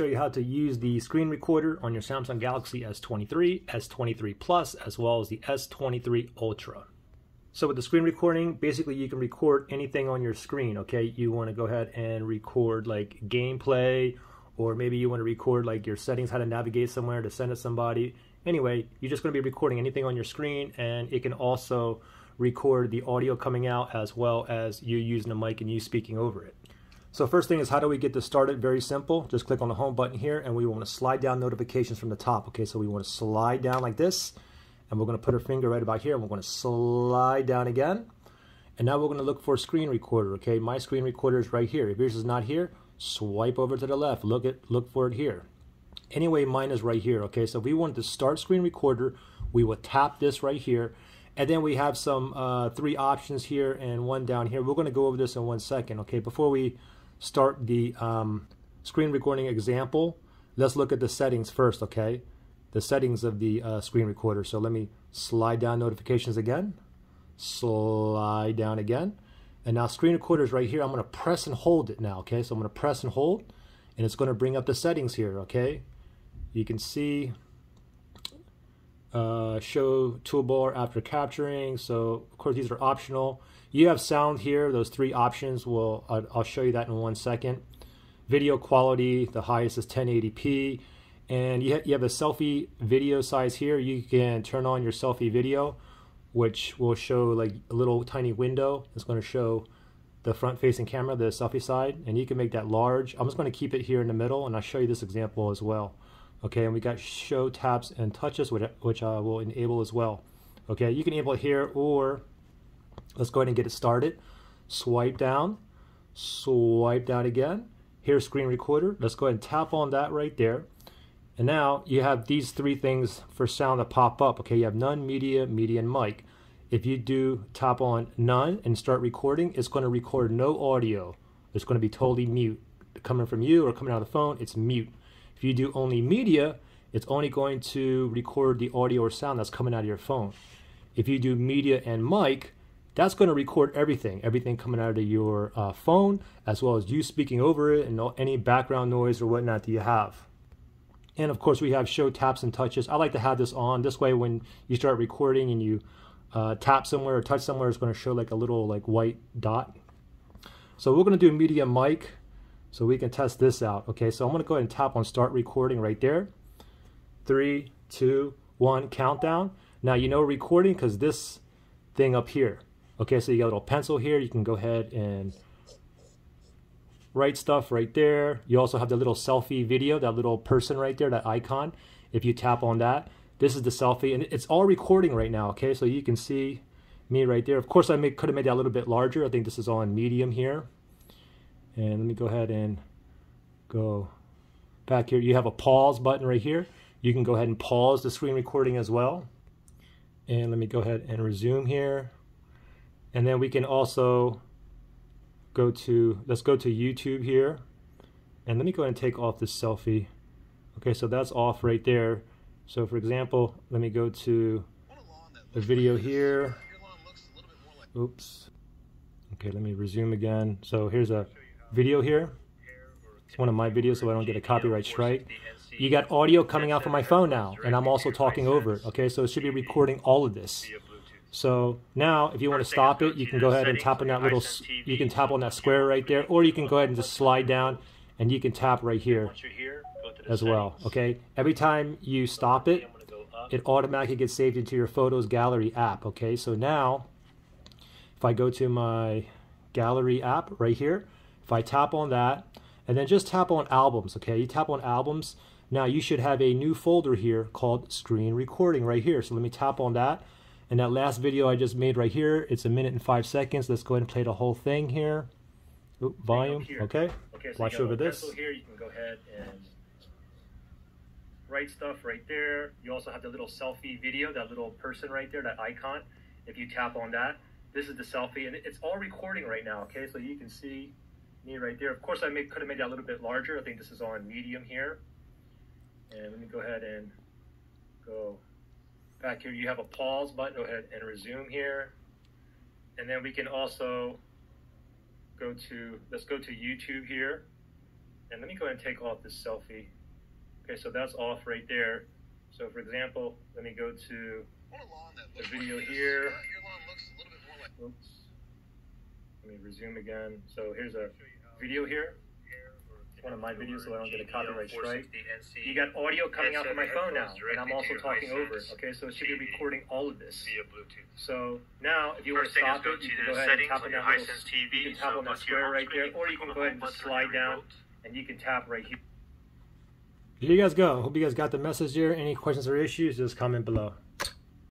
show you how to use the screen recorder on your Samsung Galaxy S23, S23 Plus, as well as the S23 Ultra. So with the screen recording, basically you can record anything on your screen, okay? You want to go ahead and record like gameplay, or maybe you want to record like your settings, how to navigate somewhere to send it somebody. Anyway, you're just going to be recording anything on your screen, and it can also record the audio coming out as well as you using a mic and you speaking over it. So first thing is how do we get this started? Very simple. Just click on the home button here and we want to slide down notifications from the top. Okay, so we want to slide down like this and we're going to put our finger right about here and we're going to slide down again. And now we're going to look for screen recorder. Okay, my screen recorder is right here. If yours is not here, swipe over to the left. Look at look for it here. Anyway, mine is right here. Okay, so if we want to start screen recorder, we will tap this right here and then we have some uh, three options here and one down here. We're going to go over this in one second. Okay, before we start the um, screen recording example, let's look at the settings first, okay? The settings of the uh, screen recorder. So let me slide down notifications again, slide down again. And now screen recorder is right here. I'm going to press and hold it now, okay? So I'm to press and hold, and it's going to bring up the settings here, okay? You can see uh, show toolbar after capturing. So of course these are optional. You have sound here, those three options. Will I'll, show you that in one second. Video quality, the highest is 1080p. And you, you have a selfie video size here. You can turn on your selfie video, which will show like a little tiny window. It's going to show the front facing camera, the selfie side, and you can make that large. I'm just going to keep it here in the middle and I'll show you this example as well. Okay, and we got show taps and touches, which, which uh, will enable as well. Okay, you can enable it here or Let's go ahead and get it started. Swipe down, swipe down again. Here's screen recorder. Let's go ahead and tap on that right there. And now you have these three things for sound that pop up. Okay, you have none, media, media, and mic. If you do tap on none and start recording, it's going to record no audio. It's going to be totally mute. Coming from you or coming out of the phone, it's mute. If you do only media, it's only going to record the audio or sound that's coming out of your phone. If you do media and mic, that's going to record everything, everything coming out of your uh, phone, as well as you speaking over it and any background noise or whatnot that you have. And of course, we have show taps and touches. I like to have this on. This way, when you start recording and you uh, tap somewhere or touch somewhere, it's going to show like a little like white dot. So we're going to do media mic so we can test this out. Okay, so I'm going to go ahead and tap on start recording right there. Three, two, one, countdown. Now you know recording because this thing up here. Okay, so you got a little pencil here. You can go ahead and write stuff right there. You also have the little selfie video, that little person right there, that icon. If you tap on that, this is the selfie, and it's all recording right now, okay? So you can see me right there. Of course, I could have made that a little bit larger. I think this is on medium here. And let me go ahead and go back here. You have a pause button right here. You can go ahead and pause the screen recording as well. And let me go ahead and resume here. And then we can also go to, let's go to YouTube here. And let me go ahead and take off this selfie. Okay, so that's off right there. So for example, let me go to the video here. Oops. Okay, let me resume again. So here's a video here. It's one of my videos so I don't get a copyright strike. You got audio coming out from my phone now, and I'm also talking over it. Okay, so it should be recording all of this. So now, if you want to stop it, you can go ahead and tap on that little, you can tap on that square right there, or you can go ahead and just slide down, and you can tap right here as well, okay? Every time you stop it, it automatically gets saved into your Photos Gallery app, okay? So now, if I go to my Gallery app right here, if I tap on that, and then just tap on Albums, okay? You tap on Albums, now you should have a new folder here called Screen Recording right here. So let me tap on that. And that last video I just made right here, it's a minute and five seconds. Let's go ahead and play the whole thing here. Oop, volume, okay. Okay, so Watch over this. Here, you can go ahead and write stuff right there. You also have the little selfie video, that little person right there, that icon. If you tap on that, this is the selfie, and it's all recording right now, okay? So you can see me right there. Of course, I may, could have made that a little bit larger. I think this is on medium here. And let me go ahead and go back here, you have a pause button. Go ahead and resume here. And then we can also go to, let's go to YouTube here. And let me go ahead and take off this selfie. Okay, so that's off right there. So for example, let me go to the video here. Oops. Let me resume again. So here's a video here. One of my videos, so I don't get a copyright strike. You got audio coming out from my phone now, and I'm also talking over it. Okay, so it should be recording all of this via Bluetooth. So now, if you want to First thing stop go it, to you can the go ahead and tap on on your that little, Hisense TV. you can tap on that square right there, or you can go ahead and home just button on slide down, and you can tap right here. There you guys go. Hope you guys got the message here. Any questions or issues, just comment below.